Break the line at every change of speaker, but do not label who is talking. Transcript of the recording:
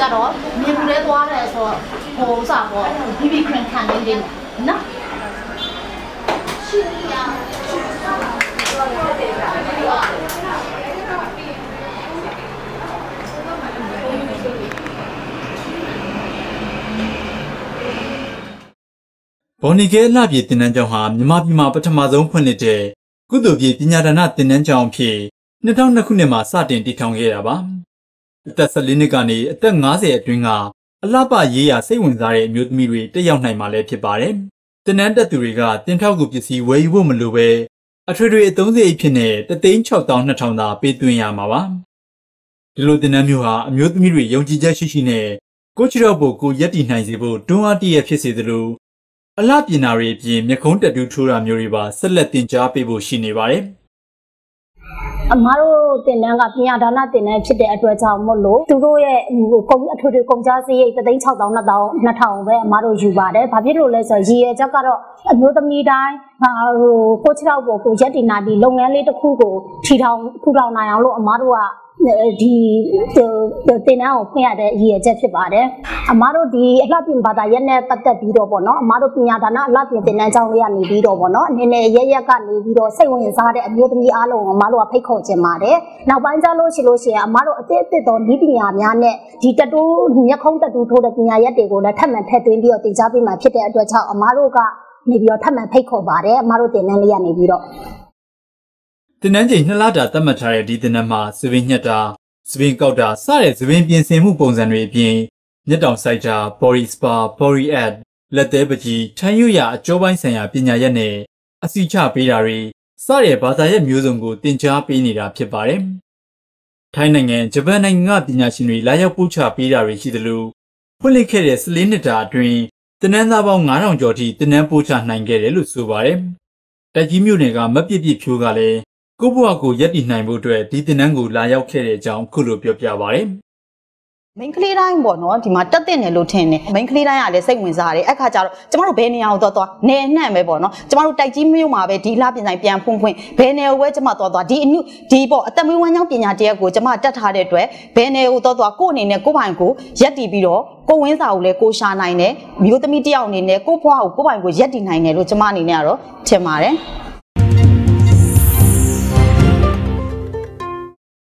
ကြတော့မြင်ဘူးလဲသွားတယ်ဆိုတော့ဟိုဥစားပေါ့ဘီဘီခရင်ခံနေတယ်နော်ရှိရ
ဘော်နီကဲလှပြေတင်နန်းကျောင်းဟာမြန်မာပြည်မှာပထမဆုံးဖွင့်လှစ်တဲ့ကုသိုလ်ပြေပညာဒါနတင်နန်းကျောင်းအဖြစ်2002ခုနှစ်မှာစတင်တည်ထောင်ခဲ့တာပါ အသက်14နှစ်ကနေအသက်50အတွင်းကအလှပရေးရာစိတ်ဝင်စားတဲ့အမျိုးသမီးတွေတက်ရောက်နိုင်မှာလည်းဖြစ်ပါတယ်တင်နန်းတက်သူတွေကတင်ထောက်ကူပစ္စည်းဝယ်ယူဖို့မလိုပဲအထွေထွေအသုံးစရိတ်ဖြစ်နေ362,000သာပေးသွင်းရမှာပါဒီလိုတင်နန်းမျိုးဟာအမျိုးသမီးတွေယုံကြည်ချက်ရှိရှိနဲ့ကိုချီတော့ဖို့ကိုရက်တည်နိုင်စေဖို့တွန်းအားတည့်ရဖြစ်စေသလိုအလှပြင်နာတွေအပြင်မျက်ခုံးတက်တူးထိုးတာမျိုးတွေပါဆက်လက်တင် जा ပေးဖို့ရှိနေပါတယ်
အမားတို့တင်တန်းကပညာဒါနတင်တန်းဖြစ်တဲ့အတွက်ကြောင့်မို့လို့သူတို့ရဲ့ဟိုကုန်အထွေထွေကုန်ကြစရိတ်36000 2000 2000ပဲအမားတို့ယူပါတယ်။ဘာဖြစ်လို့လဲဆိုတော့ရည်ရွယ်ချက်ကတော့အမျိုးသမီးတိုင်းဟာဟိုကိုချတော့ပေါ်ကိုရက်တင်နာဒီလုပ်ငန်းလေးတစ်ခုကိုထီထောင်ထူထောင်နိုင်အောင်လို့အမားတို့ကဒီ တင်တန်းကိုဖွင့်ရတဲ့ရည်ရွယ်ချက်ဖြစ်ပါတယ်။အမားတို့ဒီအလှပြင်ဘာသာရက်နဲ့ပတ်သက်ပြီးတော့ပေါ့နော်အမားတို့ပညာဒါနအလှပြင်တင်တန်းကျောင်းလေးကနေပြီးတော့ပေါ့နော်အနေနဲ့ရက်ရက်ကနေပြီးတော့စိတ်ဝင်စားတဲ့အမျိုးသမီးအားလုံးကိုအမားတို့ကဖိတ်ခေါ်ခြင်းပါတယ်။နောက်ပိုင်းကျလို့ရှိလို့ရှိရင်အမားတို့အသစ်အသစ်သောဤပညာများနဲ့ဒီတတူးမျက်ခုံးတတူးထိုးတဲ့ပညာရက်တွေကိုလည်းထပ်မံထည့်သွင်းပြီးတော့တင် जा ပေးမှာဖြစ်တဲ့အတွက်ကြောင့်အမားတို့ကနေပြီးတော့ထပ်မံဖိတ်ခေါ်ပါတယ်အမားတို့တင်တန်းလေးကနေပြီးတော့
တင်နန်းချိန်နှစ်လတာသတ်မှတ်ထားတဲ့ဒီတင်နန်းမှာသပင်ညက်တာ သပင်ကောက်တာစတဲ့သပင်ပြင်ဆင်မှုပုံစံတွေအပြင်မျက်တောင်ဆိုင်တာ body spa body ad လက်သေးပကြီးထမ်းရွရအကျောပိုင်းဆိုင်ရာပညာရက်နဲ့အစီချပေးတာတွေစတဲ့ဘာသာရပ်မျိုးစုံကိုတင် जा ပေးနေတာဖြစ်ပါတယ်ထိုင်းနိုင်ငံဂျပန်နိုင်ငံကပညာရှင်တွေလာရောက်ပို့ချပေးတာတွေရှိသလိုဖွင့်လှစ်ခဲ့တဲ့14နှစ်တာအတွင်းတင်နန်းသားပေါင်း9000ကျော်ထိတင်နန်းပို့ချနိုင်ခဲ့တယ်လို့ဆိုပါတယ်တက်ကြီးမြို့နယ်ကမက်ပြစ်ပြစ်ဖြိုးကလည်း ကိုဘွားကိုရက်တည်နိုင်ဖို့အတွက်ဒီတင်နန်းကိုလာရောက်ခဲ့တဲ့အကြောင်းခုလိုပြောပြပါဗျ။
မိန်းကလေးတိုင်းပေါ့နော်ဒီမှာတက်တဲ့နယ်လို့ထင်တယ်မိန်းကလေးတိုင်းကလည်းစိတ်ဝင်စားတယ်အဲ့ခါကျတော့ကျမတို့ဘယ်နေရာကိုသွားသွားနယ်နှံ့ပဲပေါ့နော်ကျမတို့တိုက်ကြီးမြို့မှာပဲဒီလှပြင်ဆိုင်ပြန်ဖွင့်ဖွင့်ဘယ်နယ်ကိုပဲကျမသွားသွားဒီအနုဒီပေါ့အသက်မွေးဝမ်းကြောင်းပညာတရားကိုကျမတက်ထားတဲ့အတွက်ဘယ်နယ်ကိုသွားသွားကိုယ့်အနေနဲ့ကိုယ့်ပိုင်ကိုရက်တည်ပြီးတော့ကိုယ်ဝင်းစာကိုလည်းကိုရှာနိုင်တယ်မျိုးသမီးတယောက်အနေနဲ့ကိုယ့်ဘွားကိုကိုယ့်ပိုင်ကိုရက်တည်နိုင်တယ်လို့ကျမအနေနဲ့ကတော့ထင်ပါတယ်